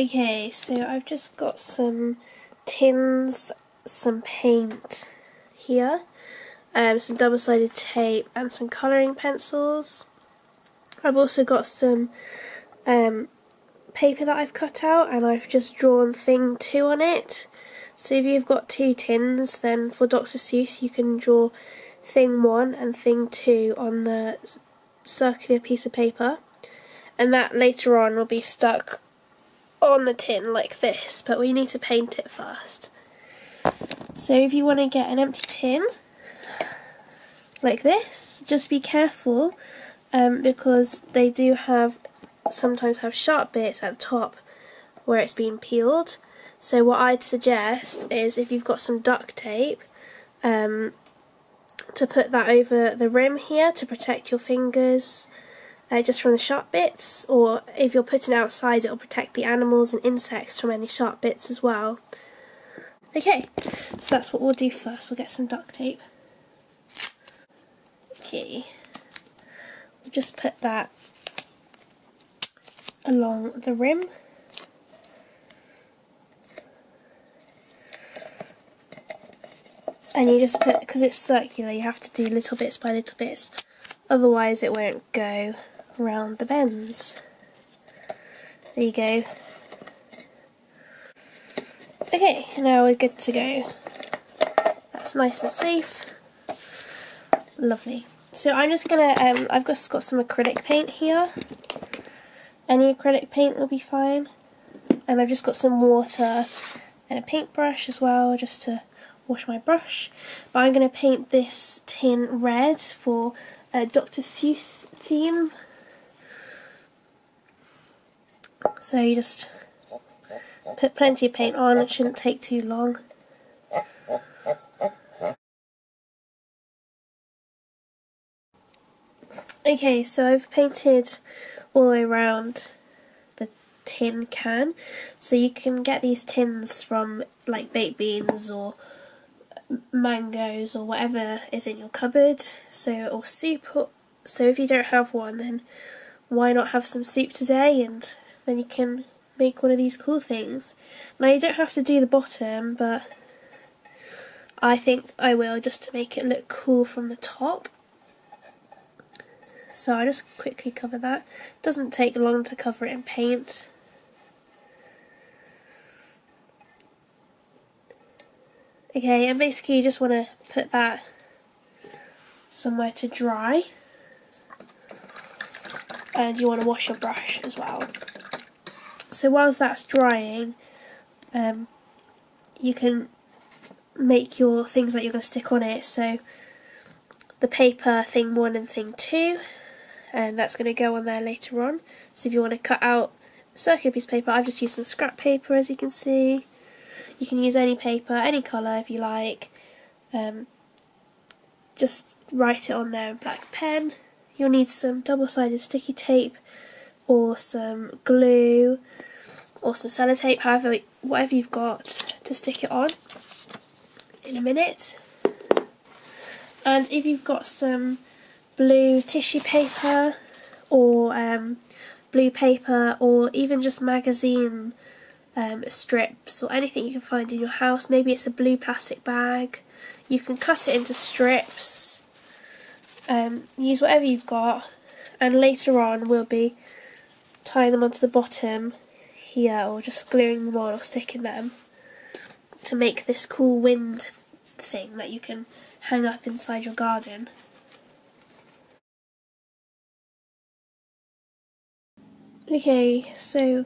Okay, so I've just got some tins, some paint here, um, some double-sided tape and some colouring pencils. I've also got some um, paper that I've cut out and I've just drawn thing 2 on it. So if you've got two tins then for Dr. Seuss you can draw thing 1 and thing 2 on the circular piece of paper and that later on will be stuck on the tin like this but we need to paint it first. So if you want to get an empty tin like this just be careful um, because they do have sometimes have sharp bits at the top where it's been peeled. So what I'd suggest is if you've got some duct tape um, to put that over the rim here to protect your fingers uh, just from the sharp bits or if you're putting outside it'll protect the animals and insects from any sharp bits as well. Okay, so that's what we'll do first. We'll get some duct tape. Okay, we'll just put that along the rim. And you just put, because it's circular, you have to do little bits by little bits, otherwise it won't go around the bends. There you go. Okay, now we're good to go. That's nice and safe. Lovely. So I'm just gonna, um, I've just got some acrylic paint here any acrylic paint will be fine. And I've just got some water and a paintbrush as well, just to wash my brush. But I'm going to paint this tin red for a Dr. Seuss theme. So you just put plenty of paint on, it shouldn't take too long. Okay, so I've painted all the way around the tin can. So you can get these tins from like baked beans or mangoes or whatever is in your cupboard. So or soup. so if you don't have one, then why not have some soup today? And then you can make one of these cool things. Now you don't have to do the bottom, but I think I will just to make it look cool from the top. So I just quickly cover that. It doesn't take long to cover it in paint. Okay, and basically you just want to put that somewhere to dry. And you want to wash your brush as well. So whilst that's drying, um, you can make your things that you're going to stick on it. So the paper thing one and thing two and that's going to go on there later on. So if you want to cut out circular piece of paper, I've just used some scrap paper as you can see. You can use any paper, any colour if you like. Um, just write it on there in black pen. You'll need some double-sided sticky tape or some glue or some sellotape, however, whatever you've got to stick it on in a minute. And if you've got some blue tissue paper or um, blue paper or even just magazine um, strips or anything you can find in your house. Maybe it's a blue plastic bag. You can cut it into strips. Um, use whatever you've got and later on we'll be tying them onto the bottom here or just gluing them on or sticking them to make this cool wind thing that you can hang up inside your garden. Okay, so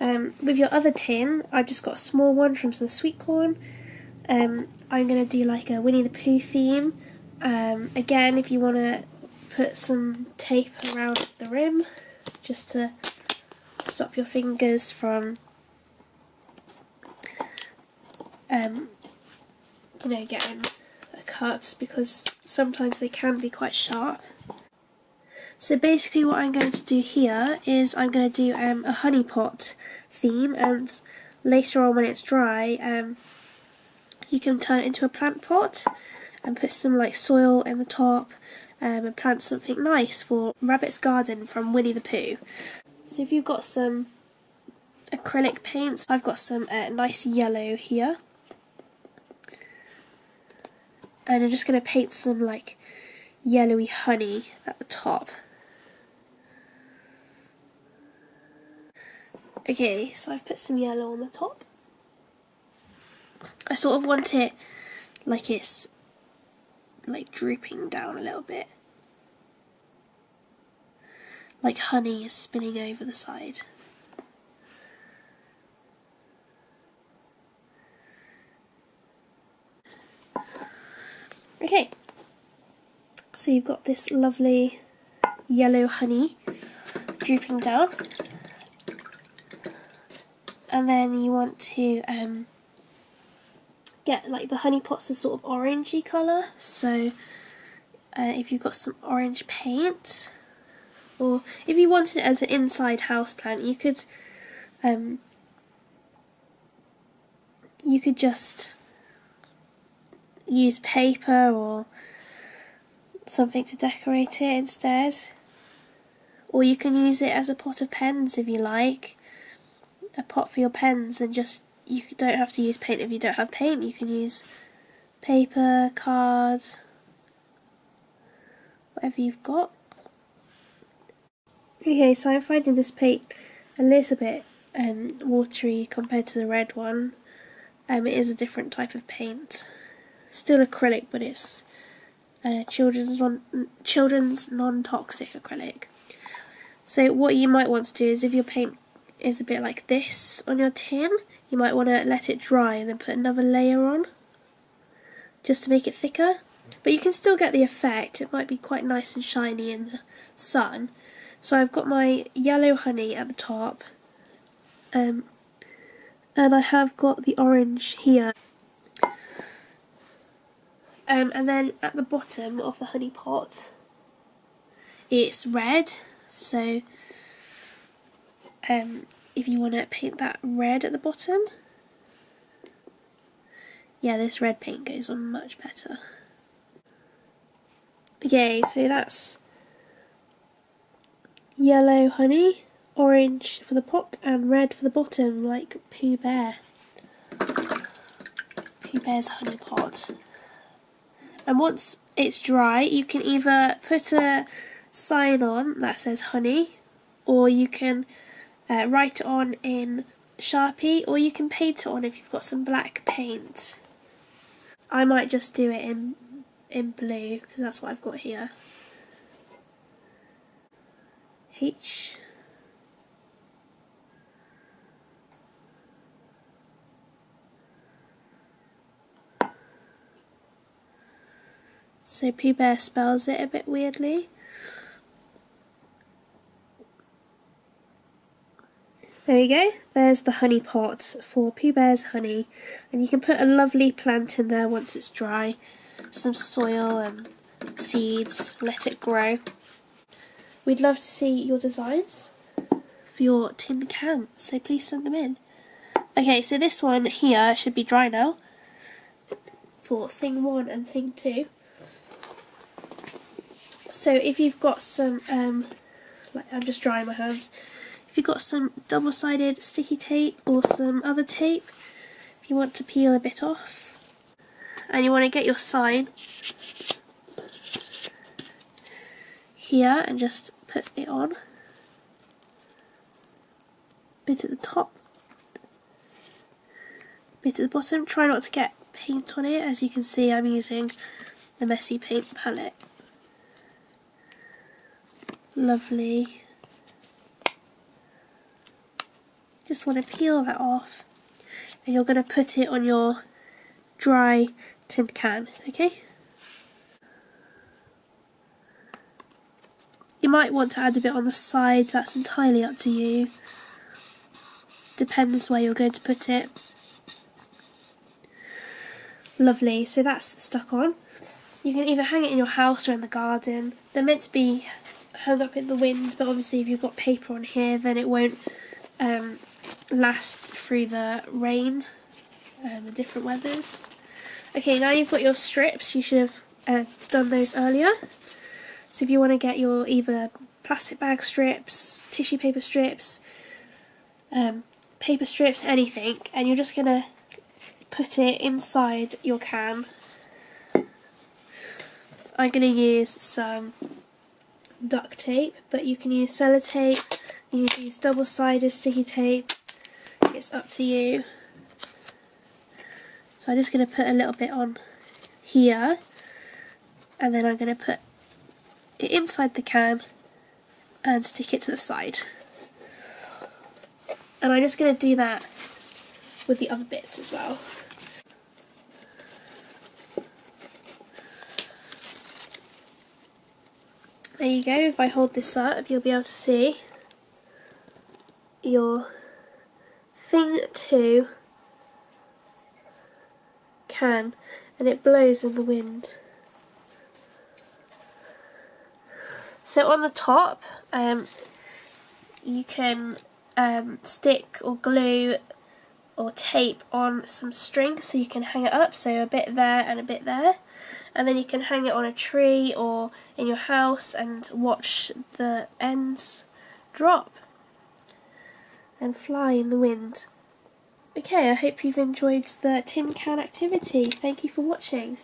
um, with your other tin, I've just got a small one from some sweet corn. Um, I'm going to do like a Winnie the Pooh theme. Um, again, if you want to put some tape around the rim, just to stop your fingers from, um, you know, getting a cut because sometimes they can be quite sharp. So basically what I'm going to do here is I'm going to do um, a honey pot theme and later on when it's dry um, you can turn it into a plant pot and put some like soil in the top um, and plant something nice for Rabbit's Garden from Winnie the Pooh. So if you've got some acrylic paints. I've got some uh, nice yellow here. And I'm just going to paint some like yellowy honey at the top. Okay, so I've put some yellow on the top. I sort of want it like it's like drooping down a little bit. Like honey is spinning over the side. Okay, so you've got this lovely yellow honey drooping down. And then you want to um, get like the honey pots a sort of orangey colour. So uh, if you've got some orange paint, or if you wanted it as an inside house plant, you could um, you could just use paper or something to decorate it instead. Or you can use it as a pot of pens if you like. A pot for your pens and just, you don't have to use paint if you don't have paint. You can use paper, card, whatever you've got. Okay, so I'm finding this paint a little bit um, watery compared to the red one. Um, it is a different type of paint. Still acrylic, but it's uh, children's non children's non-toxic acrylic. So what you might want to do is if your paint is a bit like this on your tin, you might want to let it dry and then put another layer on just to make it thicker. But you can still get the effect, it might be quite nice and shiny in the sun. So I've got my yellow honey at the top um, and I have got the orange here. Um, and then at the bottom of the honey pot, it's red. So um, if you want to paint that red at the bottom, yeah, this red paint goes on much better. Yay, so that's yellow honey, orange for the pot, and red for the bottom, like Pooh Bear. Pooh Bear's honey pot and once it's dry you can either put a sign on that says honey or you can uh, write it on in Sharpie or you can paint it on if you've got some black paint. I might just do it in in blue because that's what I've got here. H So Pooh Bear spells it a bit weirdly. There we go, there's the honey pot for Pooh Bear's honey and you can put a lovely plant in there once it's dry, some soil and seeds, let it grow. We'd love to see your designs for your tin cans, so please send them in. Okay, so this one here should be dry now for thing one and thing two. So if you've got some, um, like I'm just drying my hands, if you've got some double-sided sticky tape or some other tape, if you want to peel a bit off, and you want to get your sign here and just put it on, bit at the top, bit at the bottom, try not to get paint on it, as you can see I'm using the messy paint palette. Lovely. Just want to peel that off and you're going to put it on your dry tin can, okay? You might want to add a bit on the side, that's entirely up to you. Depends where you're going to put it. Lovely, so that's stuck on. You can either hang it in your house or in the garden. They're meant to be hung up in the wind, but obviously if you've got paper on here, then it won't um, last through the rain and the different weathers. Okay, now you've got your strips, you should have uh, done those earlier. So if you want to get your either plastic bag strips, tissue paper strips, um, paper strips, anything, and you're just going to put it inside your can. I'm going to use some duct tape, but you can use sellotape, you can use double-sided sticky tape, it's up to you. So I'm just going to put a little bit on here, and then I'm going to put it inside the can and stick it to the side. And I'm just going to do that with the other bits as well. There you go, if I hold this up you'll be able to see your thing two can and it blows in the wind. So on the top um, you can um, stick or glue or tape on some string so you can hang it up so a bit there and a bit there and then you can hang it on a tree or in your house and watch the ends drop and fly in the wind. Okay, I hope you've enjoyed the tin can activity. Thank you for watching.